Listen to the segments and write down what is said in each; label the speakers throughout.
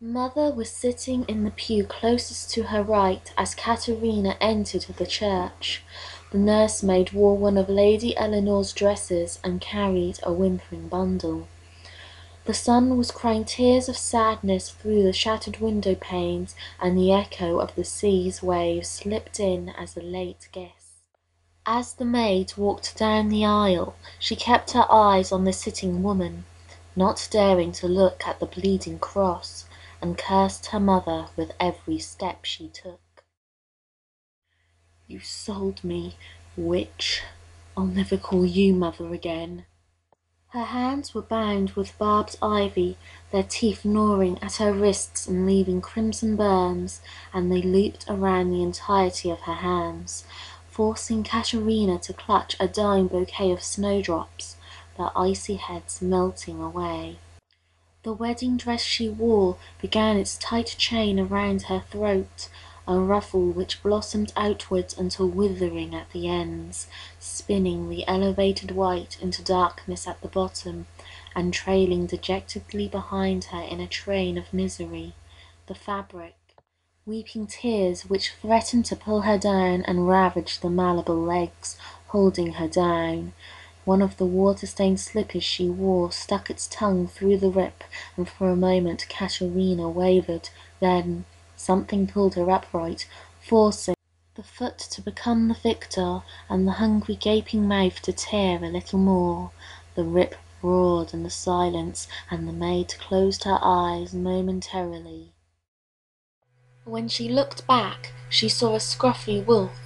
Speaker 1: Mother was sitting in the pew closest to her right as Caterina entered the church. The nursemaid wore one of Lady Eleanor's dresses and carried a whimpering bundle. The sun was crying tears of sadness through the shattered window panes, and the echo of the sea's waves slipped in as a late guest. As the maid walked down the aisle, she kept her eyes on the sitting woman, not daring to look at the bleeding cross, and cursed her mother with every step she took. "You sold me, witch! I'll never call you mother again." Her hands were bound with barbed ivy, their teeth gnawing at her wrists and leaving crimson burns, and they looped around the entirety of her hands, forcing Katerina to clutch a dying bouquet of snowdrops, their icy heads melting away. The wedding dress she wore began its tight chain around her throat, a ruffle which blossomed outwards until withering at the ends, spinning the elevated white into darkness at the bottom, and trailing dejectedly behind her in a train of misery, the fabric, weeping tears which threatened to pull her down and ravage the malleable legs holding her down. One of the water-stained slippers she wore stuck its tongue through the rip, and for a moment Caterina wavered. Then something pulled her upright, forcing the foot to become the victor, and the hungry gaping mouth to tear a little more. The rip roared in the silence, and the maid closed her eyes momentarily. When she looked back, she saw a scruffy wolf,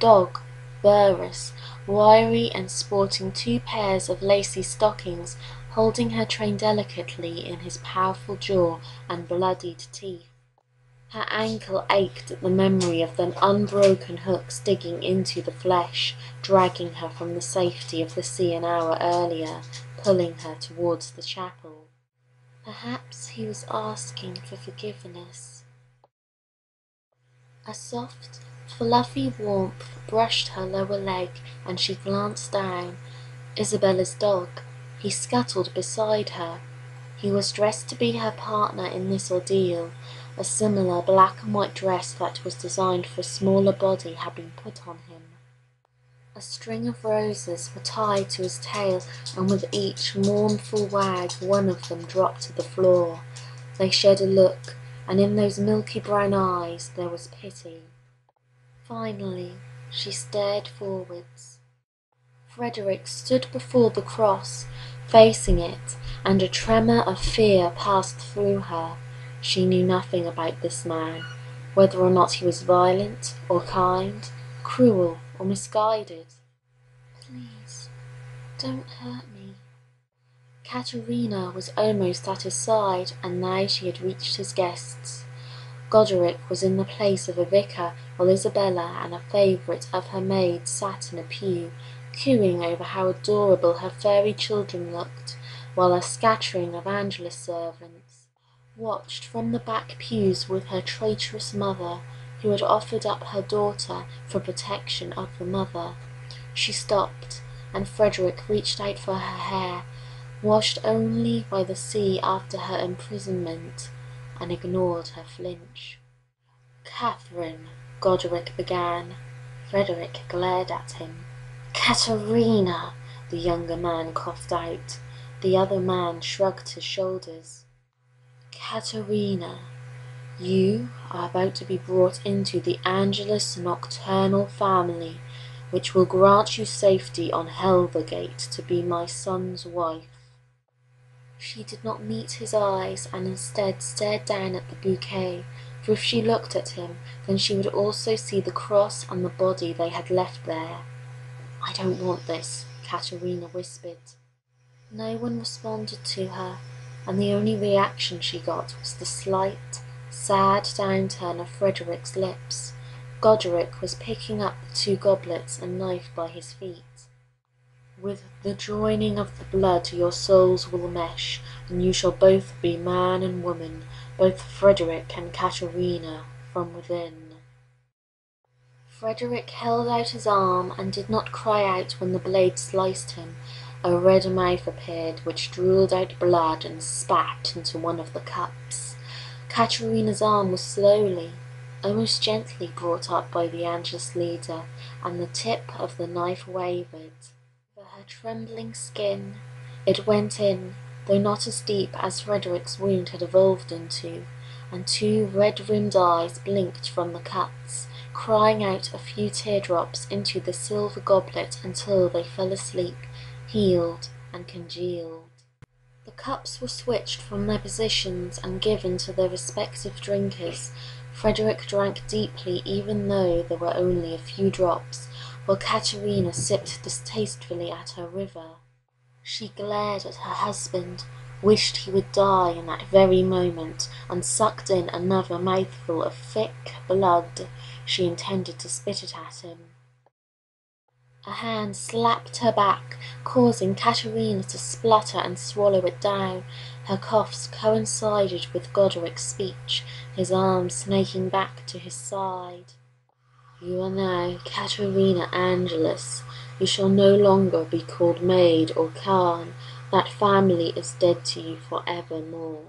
Speaker 1: dog, Burrus, wiry and sporting two pairs of lacy stockings, holding her train delicately in his powerful jaw and bloodied teeth. Her ankle ached at the memory of them unbroken hooks digging into the flesh, dragging her from the safety of the sea an hour earlier, pulling her towards the chapel. Perhaps he was asking for forgiveness. A soft, Fluffy warmth brushed her lower leg, and she glanced down. Isabella's dog. He scuttled beside her. He was dressed to be her partner in this ordeal. A similar black and white dress that was designed for a smaller body had been put on him. A string of roses were tied to his tail, and with each mournful wag one of them dropped to the floor. They shed a look, and in those milky brown eyes there was pity. Finally she stared forwards. Frederick stood before the cross, facing it, and a tremor of fear passed through her. She knew nothing about this man, whether or not he was violent or kind, cruel or misguided. Please, don't hurt me. Caterina was almost at his side, and now she had reached his guests. Goderic was in the place of a vicar, while Isabella and a favourite of her maids sat in a pew, cooing over how adorable her fairy children looked, while a scattering of Angelus servants watched from the back pews with her traitorous mother, who had offered up her daughter for protection of the mother. She stopped, and Frederick reached out for her hair, washed only by the sea after her imprisonment and ignored her flinch. "Catherine," Goderic began. Frederick glared at him. "Caterina!" the younger man coughed out. The other man shrugged his shoulders. "Caterina, you are about to be brought into the Angelus nocturnal family, which will grant you safety on Hellver Gate to be my son's wife. She did not meet his eyes, and instead stared down at the bouquet, for if she looked at him, then she would also see the cross and the body they had left there. "I don't want this," Caterina whispered. No one responded to her, and the only reaction she got was the slight, sad downturn of Frederick's lips. Goderic was picking up the two goblets and knife by his feet. With the joining of the blood your souls will mesh, and you shall both be man and woman, both Frederick and Caterina, from within. Frederick held out his arm and did not cry out when the blade sliced him. A red mouth appeared, which drooled out blood and spat into one of the cups. Katerina's arm was slowly, almost gently brought up by the anxious leader, and the tip of the knife wavered. Her trembling skin, it went in, though not as deep as Frederick's wound had evolved into, and two red-rimmed eyes blinked from the cuts, crying out a few teardrops into the silver goblet until they fell asleep, healed and congealed. The cups were switched from their positions and given to their respective drinkers. Frederick drank deeply even though there were only a few drops, while Katerina sipped distastefully at her river. She glared at her husband, wished he would die in that very moment, and sucked in another mouthful of thick blood. She intended to spit it at him. A hand slapped her back, causing Katerina to splutter and swallow it down. Her coughs coincided with Godric's speech, his arm snaking back to his side. You are now Katerina Angelus. You shall no longer be called maid or Khan. That family is dead to you for evermore.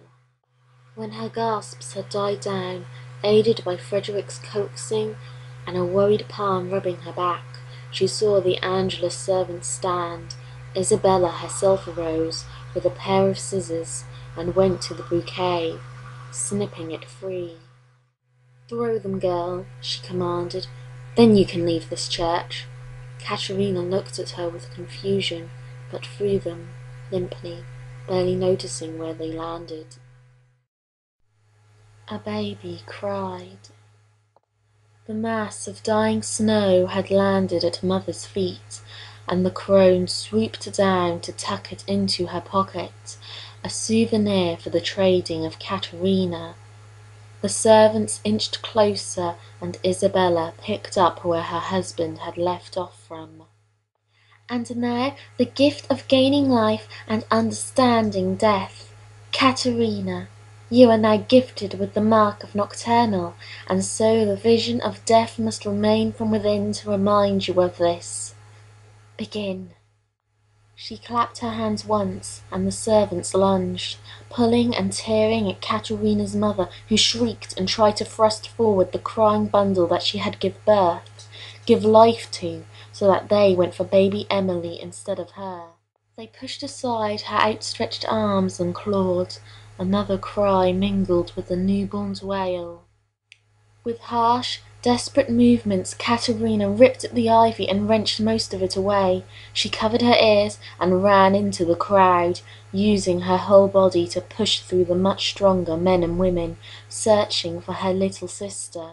Speaker 1: When her gasps had died down, aided by Frederick's coaxing and a worried palm rubbing her back, she saw the Angelus servants stand. Isabella herself arose with a pair of scissors and went to the bouquet, snipping it free. Throw them, girl, she commanded. Then you can leave this church. Katerina looked at her with confusion, but threw them, limply, barely noticing where they landed. A baby cried. The mass of dying snow had landed at mother's feet, and the crone swooped down to tuck it into her pocket, a souvenir for the trading of Katerina. The servants inched closer, and Isabella picked up where her husband had left off from. And now the gift of gaining life and understanding death. Katerina, you are now gifted with the mark of nocturnal, and so the vision of death must remain from within to remind you of this. Begin. She clapped her hands once, and the servants lunged, pulling and tearing at Katerina's mother, who shrieked and tried to thrust forward the crying bundle that she had give birth, give life to, so that they went for baby Emily instead of her. They pushed aside her outstretched arms and clawed, Another cry mingled with the newborn's wail. With harsh, desperate movements Katerina ripped at the ivy and wrenched most of it away. She covered her ears and ran into the crowd, using her whole body to push through the much stronger men and women, searching for her little sister.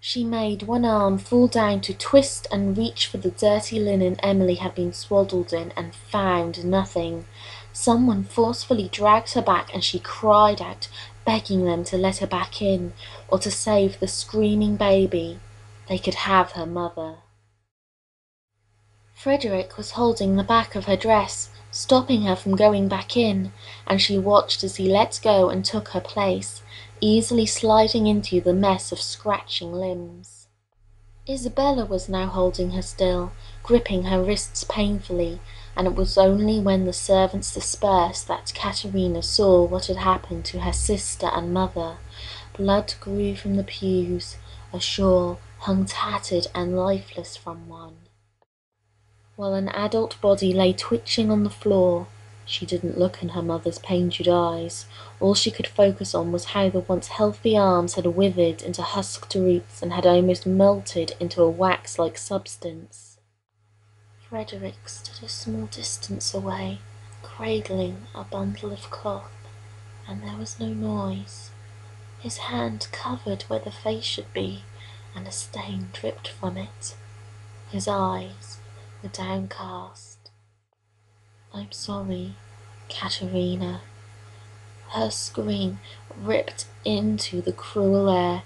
Speaker 1: She made one arm fall down to twist and reach for the dirty linen Emily had been swaddled in, and found nothing. Someone forcefully dragged her back and she cried out, begging them to let her back in, or to save the screaming baby. They could have her mother. Frederick was holding the back of her dress, stopping her from going back in, and she watched as he let go and took her place, easily sliding into the mess of scratching limbs. Isabella was now holding her still, gripping her wrists painfully, and it was only when the servants dispersed that Katerina saw what had happened to her sister and mother. Blood grew from the pews, a shawl hung tattered and lifeless from one, while an adult body lay twitching on the floor. She didn't look in her mother's painted eyes. All she could focus on was how the once healthy arms had withered into husked roots and had almost melted into a wax-like substance. Frederick stood a small distance away, cradling a bundle of cloth, and there was no noise. His hand covered where the face should be, and a stain dripped from it. His eyes were downcast. I'm sorry, Katerina. Her scream ripped into the cruel air,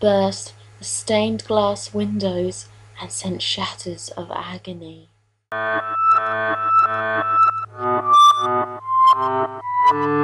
Speaker 1: burst the stained glass windows, and sent shatters of agony. Thank you.